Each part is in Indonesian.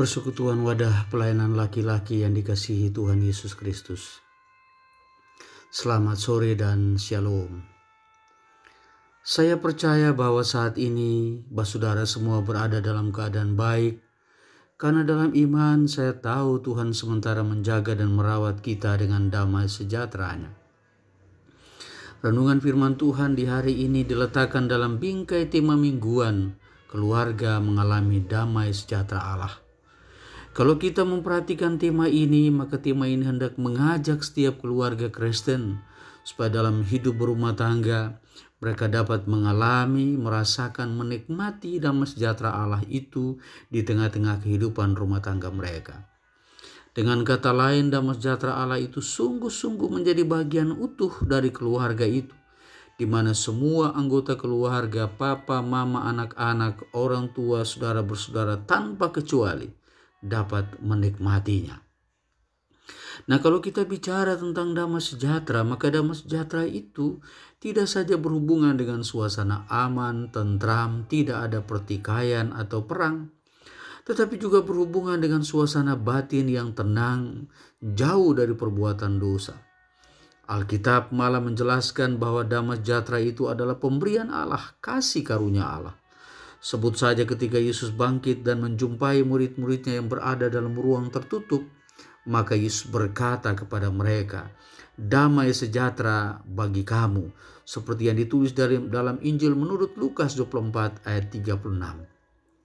Persekutuan wadah pelayanan laki-laki yang dikasihi Tuhan Yesus Kristus. Selamat sore dan shalom. Saya percaya bahwa saat ini basudara semua berada dalam keadaan baik karena dalam iman saya tahu Tuhan sementara menjaga dan merawat kita dengan damai sejahteranya. Renungan firman Tuhan di hari ini diletakkan dalam bingkai tema mingguan, keluarga mengalami damai sejahtera Allah. Kalau kita memperhatikan tema ini, maka tema ini hendak mengajak setiap keluarga Kristen supaya dalam hidup berumah tangga mereka dapat mengalami, merasakan, menikmati damai sejahtera Allah itu di tengah-tengah kehidupan rumah tangga mereka. Dengan kata lain, damai sejahtera Allah itu sungguh-sungguh menjadi bagian utuh dari keluarga itu, di mana semua anggota keluarga, papa, mama, anak-anak, orang tua, saudara bersaudara tanpa kecuali dapat menikmatinya. Nah, kalau kita bicara tentang damai sejahtera, maka damai sejahtera itu tidak saja berhubungan dengan suasana aman, tentram, tidak ada pertikaian atau perang, tetapi juga berhubungan dengan suasana batin yang tenang, jauh dari perbuatan dosa. Alkitab malah menjelaskan bahwa damai sejahtera itu adalah pemberian Allah, kasih karunia Allah. Sebut saja ketika Yesus bangkit dan menjumpai murid-muridnya yang berada dalam ruang tertutup, maka Yesus berkata kepada mereka, "Damai sejahtera bagi kamu," seperti yang ditulis dari dalam Injil menurut Lukas 24 ayat 36.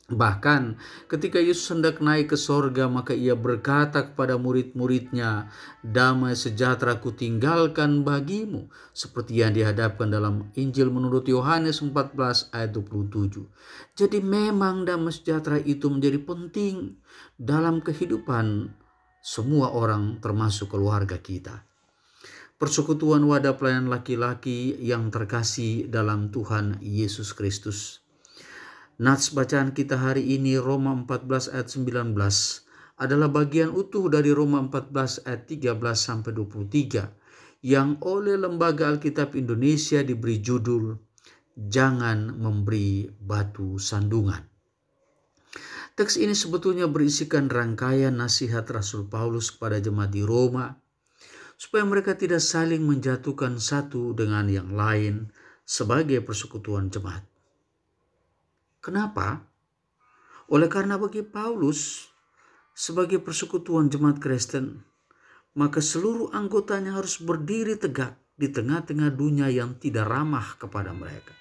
Bahkan ketika Yesus hendak naik ke sorga maka ia berkata kepada murid-muridnya, damai sejahtera ku tinggalkan bagimu. Seperti yang dihadapkan dalam Injil menurut Yohanes 14 ayat 27. Jadi memang damai sejahtera itu menjadi penting dalam kehidupan semua orang termasuk keluarga kita. Persekutuan wadah pelayan laki-laki yang terkasih dalam Tuhan Yesus Kristus Nats bacaan kita hari ini Roma 14 ayat 19 adalah bagian utuh dari Roma 14 ayat 13 sampai 23 yang oleh Lembaga Alkitab Indonesia diberi judul Jangan memberi batu sandungan. Teks ini sebetulnya berisikan rangkaian nasihat Rasul Paulus kepada jemaat di Roma supaya mereka tidak saling menjatuhkan satu dengan yang lain sebagai persekutuan jemaat. Kenapa? Oleh karena bagi Paulus, sebagai persekutuan jemaat Kristen, maka seluruh anggotanya harus berdiri tegak di tengah-tengah dunia yang tidak ramah kepada mereka.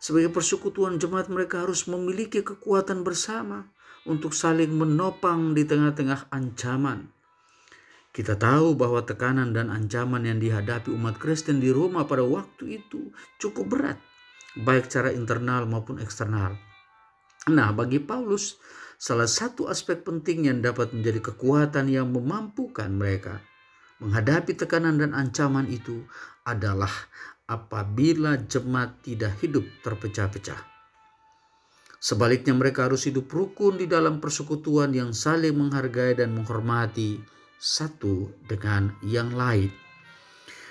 Sebagai persekutuan jemaat mereka harus memiliki kekuatan bersama untuk saling menopang di tengah-tengah ancaman. Kita tahu bahwa tekanan dan ancaman yang dihadapi umat Kristen di Roma pada waktu itu cukup berat baik secara internal maupun eksternal. Nah, bagi Paulus, salah satu aspek penting yang dapat menjadi kekuatan yang memampukan mereka menghadapi tekanan dan ancaman itu adalah apabila jemaat tidak hidup terpecah-pecah. Sebaliknya mereka harus hidup rukun di dalam persekutuan yang saling menghargai dan menghormati satu dengan yang lain.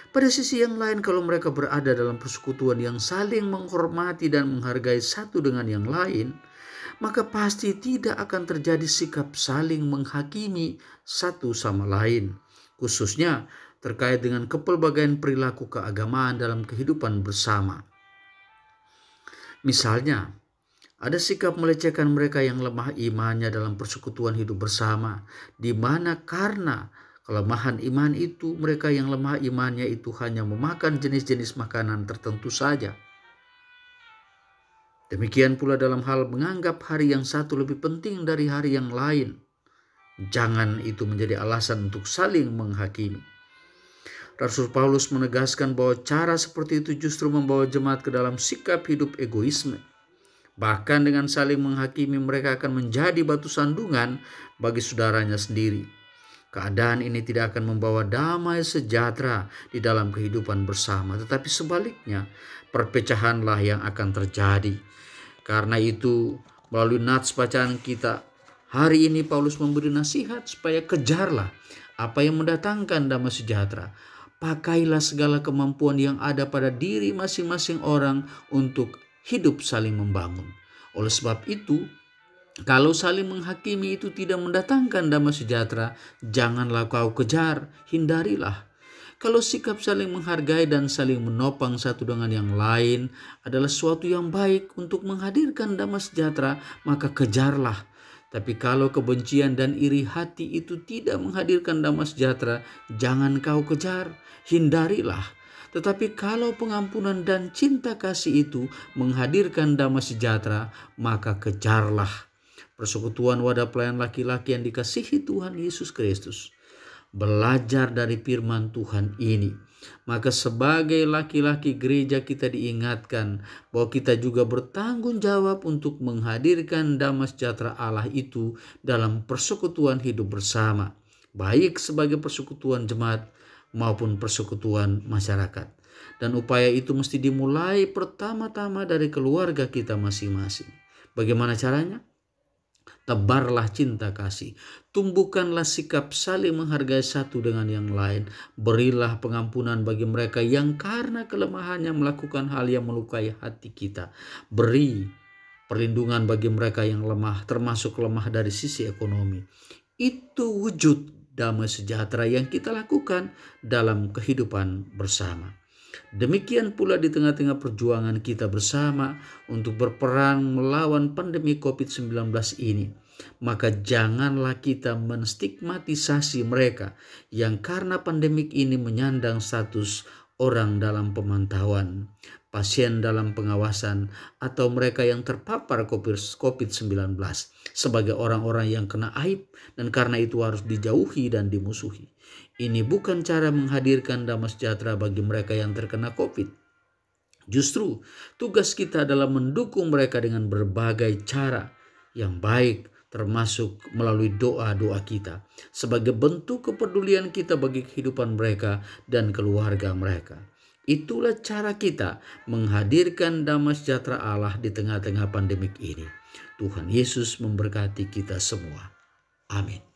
Pada sisi yang lain, kalau mereka berada dalam persekutuan yang saling menghormati dan menghargai satu dengan yang lain, maka pasti tidak akan terjadi sikap saling menghakimi satu sama lain, khususnya terkait dengan kepelbagaian perilaku keagamaan dalam kehidupan bersama. Misalnya, ada sikap melecehkan mereka yang lemah imannya dalam persekutuan hidup bersama, di mana karena Kelemahan iman itu, mereka yang lemah imannya itu hanya memakan jenis-jenis makanan tertentu saja. Demikian pula dalam hal menganggap hari yang satu lebih penting dari hari yang lain. Jangan itu menjadi alasan untuk saling menghakimi. Rasul Paulus menegaskan bahwa cara seperti itu justru membawa jemaat ke dalam sikap hidup egoisme. Bahkan dengan saling menghakimi mereka akan menjadi batu sandungan bagi saudaranya sendiri. Keadaan ini tidak akan membawa damai sejahtera di dalam kehidupan bersama, tetapi sebaliknya, perpecahanlah yang akan terjadi. Karena itu, melalui nats bacaan kita, hari ini Paulus memberi nasihat supaya kejarlah apa yang mendatangkan damai sejahtera. Pakailah segala kemampuan yang ada pada diri masing-masing orang untuk hidup saling membangun. Oleh sebab itu, Kalau saling menghakimi itu tidak mendatangkan damai sejahtera, janganlah kau kejar, hindarilah. Kalau sikap saling menghargai dan saling menopang satu dengan yang lain adalah suatu yang baik untuk menghadirkan damai sejahtera, maka kejarlah. Tapi kalau kebencian dan iri hati itu tidak menghadirkan damai sejahtera, jangan kau kejar, hindarilah. Tetapi kalau pengampunan dan cinta kasih itu menghadirkan damai sejahtera, maka kejarlah persekutuan wadah pelayan laki-laki yang dikasihi Tuhan Yesus Kristus. Belajar dari firman Tuhan ini. Maka sebagai laki-laki gereja kita diingatkan bahwa kita juga bertanggung jawab untuk menghadirkan damai sejahtera Allah itu dalam persekutuan hidup bersama. Baik sebagai persekutuan jemaat maupun persekutuan masyarakat. Dan upaya itu mesti dimulai pertama-tama dari keluarga kita masing-masing. Bagaimana caranya? Tebarlah cinta kasih, tumbuhkanlah sikap saling menghargai satu dengan yang lain, berilah pengampunan bagi mereka yang karena kelemahannya melakukan hal yang melukai hati kita. Beri perlindungan bagi mereka yang lemah, termasuk lemah dari sisi ekonomi. Itu wujud damai sejahtera yang kita lakukan dalam kehidupan bersama. Demikian pula di tengah-tengah perjuangan kita bersama untuk berperang melawan pandemi COVID-19 ini. Maka janganlah kita menstigmatisasi mereka yang karena pandemik ini menyandang status orang dalam pemantauan, pasien dalam pengawasan, atau mereka yang terpapar COVID-19 sebagai orang-orang yang kena aib dan karena itu harus dijauhi dan dimusuhi. Ini bukan cara menghadirkan damai sejahtera bagi mereka yang terkena COVID. Justru tugas kita adalah mendukung mereka dengan berbagai cara yang baik, termasuk melalui doa-doa kita, sebagai bentuk kepedulian kita bagi kehidupan mereka dan keluarga mereka. Itulah cara kita menghadirkan damai sejahtera Allah di tengah-tengah pandemik ini. Tuhan Yesus memberkati kita semua. Amin.